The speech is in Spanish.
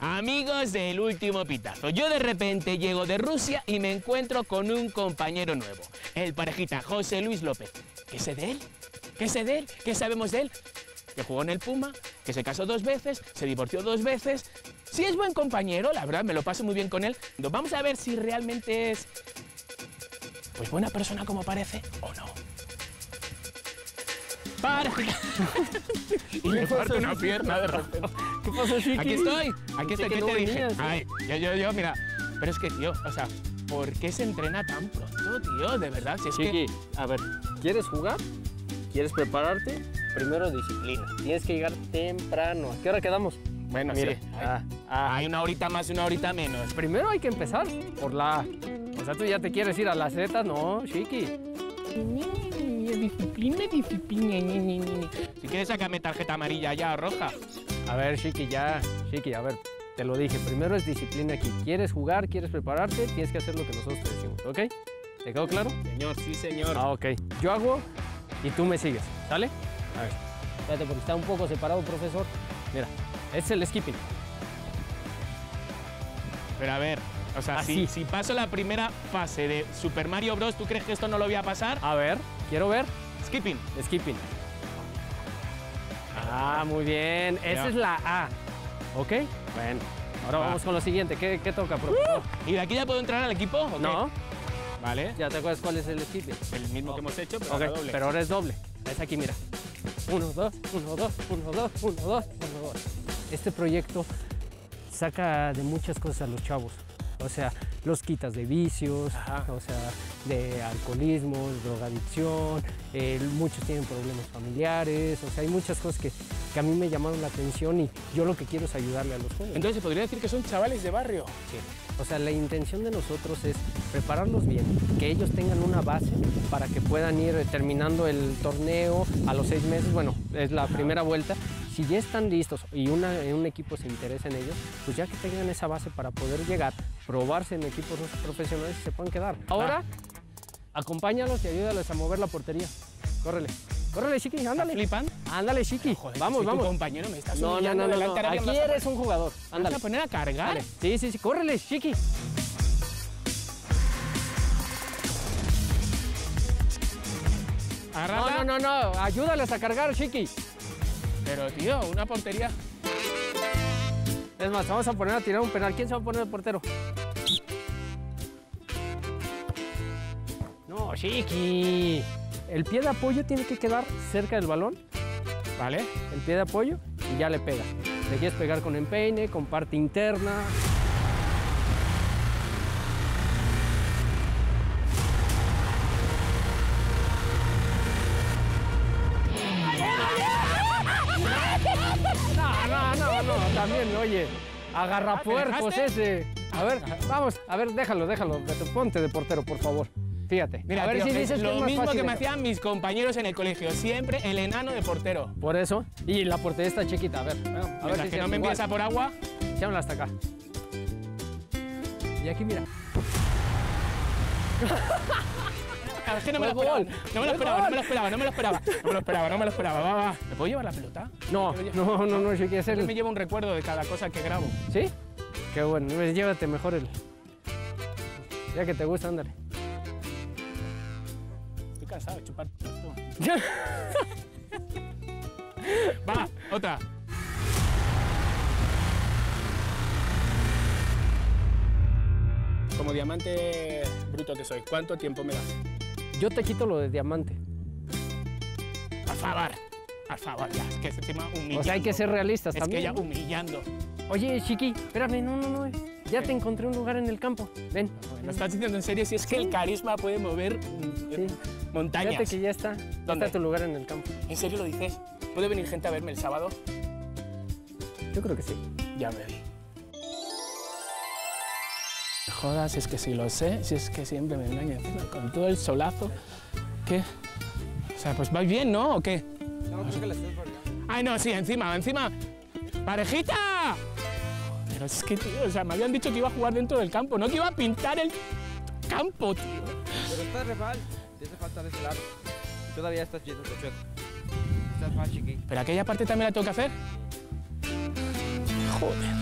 Amigos del último pitazo, yo de repente llego de Rusia y me encuentro con un compañero nuevo, el parejita José Luis López. ¿Qué sé de él? ¿Qué sé de él? ¿Qué sabemos de él? Que jugó en el Puma, que se casó dos veces, se divorció dos veces. Si es buen compañero, la verdad, me lo paso muy bien con él. Vamos a ver si realmente es... Pues buena persona como parece o no. Parejita. y me parte una pierna de repente. ¿Qué pasa, Chiqui? Aquí estoy, aquí estoy, ¿eh? Ay, yo, yo, yo, mira, pero es que, tío, o sea, ¿por qué se entrena tan pronto, tío? De verdad, si es Chiqui, que... a ver, ¿quieres jugar? ¿Quieres prepararte? Primero disciplina. Tienes que llegar temprano. ¿A qué hora quedamos? Bueno, Mira, sí, ah, ah. Hay una horita más y una horita menos. Primero hay que empezar por la. O sea, tú ya te quieres ir a la Z, no, Chiqui. Disciplina, disciplina, ni, ni, ni, ni. Si quieres, sácame tarjeta amarilla ya roja. A ver, Chiqui, ya. Chiqui, a ver, te lo dije. Primero es disciplina aquí. ¿Quieres jugar? ¿Quieres prepararte? Tienes que hacer lo que nosotros te decimos, ¿ok? ¿Te quedó claro? Señor, sí, señor. Ah, ok. Yo hago y tú me sigues, ¿sale? A ver. Espérate, porque está un poco separado, profesor. Mira, es el skipping. Pero a ver, o sea, si, si paso la primera fase de Super Mario Bros., ¿tú crees que esto no lo voy a pasar? A ver, quiero ver. Skipping. Skipping. Ah, muy bien. Esa es la A. ¿Ok? Bueno, ahora Va. vamos con lo siguiente. ¿Qué, qué toca, profesor? ¿Y de aquí ya puedo entrar al equipo? No, Vale. ya te acuerdas cuál es el skipping. El mismo que hemos hecho, pero ahora doble. pero ahora es doble. Es aquí, mira. Uno, dos, uno, dos, uno, dos, uno, dos, uno, dos. Este proyecto saca de muchas cosas a los chavos. O sea, los quitas de vicios, Ajá. o sea, de alcoholismo, drogadicción, eh, muchos tienen problemas familiares, o sea, hay muchas cosas que, que a mí me llamaron la atención y yo lo que quiero es ayudarle a los jóvenes. Entonces, se podría decir que son chavales de barrio. Sí. O sea, la intención de nosotros es prepararlos bien, que ellos tengan una base para que puedan ir eh, terminando el torneo a los seis meses. Bueno, es la primera vuelta. Si ya están listos y una, un equipo se interesa en ellos, pues ya que tengan esa base para poder llegar, probarse en equipos profesionales se puedan quedar. Ahora, acompáñalos y ayúdales a mover la portería. Córrele. Córrele, Chiqui, ándale. ¿Flipan? Ándale, Chiqui. Joder, vamos, soy tu vamos. compañero, me estás No, no, no, no, no. Aquí eres un jugador. ¿Me vas Ándale. a poner a cargar? Dale. Sí, sí, sí, córrele, chiqui. No, no, no, no, ayúdales a cargar, chiqui. Pero, tío, una portería. Es más, vamos a poner a tirar un penal. ¿Quién se va a poner de portero? Chiqui. El pie de apoyo tiene que quedar cerca del balón, ¿Vale? el pie de apoyo, y ya le pega. Le quieres pegar con empeine, con parte interna. No, no, no, no, también, oye, agarra puercos dejaste? ese. A ver, vamos, a ver, déjalo, déjalo. Ponte de portero, por favor. Fíjate. Mira, a ver tío, si es dices que lo es más mismo fácil que me hacían mis compañeros en el colegio. Siempre el enano de portero. Por eso. Y la portería está chiquita. A ver, bueno, a ver si que no me igual. empieza por agua. Echámosla hasta acá. Y aquí, mira. Es que no me esperaba. No me lo esperaba, no me lo esperaba, no me lo esperaba. No me lo esperaba, no me lo esperaba. Va, va. ¿Me puedo llevar la pelota? No, no, no, no, si quieres Siempre me llevo un recuerdo de cada cosa que grabo. ¿Sí? Qué bueno, pues llévate mejor el... Ya que te gusta, ándale. Estoy cansado de chupar esto. Va, otra. Como diamante bruto que soy, ¿cuánto tiempo me das? Yo te quito lo de diamante. Por favor, por favor, ya, es que es encima humillando. O sea, hay que ser realistas Es también. que ya humillando. Oye, Chiqui, espérame, no, no, no. Ya te encontré un lugar en el campo. Ven. ¿Lo estás diciendo en serio? Si es que el carisma puede mover Sí. montañas. Fíjate que ya está. Ya ¿Dónde? está tu lugar en el campo. ¿En serio lo dices? ¿Puede venir gente a verme el sábado? Yo creo que sí. Ya me vi. Jodas, es que si lo sé, si es que siempre me engaña encima con todo el solazo. ¿Qué? O sea, pues vais bien, ¿no? ¿O qué? No, creo que la estás. Ay, no, sí, encima, encima. ¡Parejita! Pero es que, tío, o sea, me habían dicho que iba a jugar dentro del campo, no que iba a pintar el campo, tío. Pero estás re mal. Te hace falta de ese lado. Todavía estás viendo cochete. Estás mal, chiqui. Pero aquella parte también la tengo que hacer. Joder.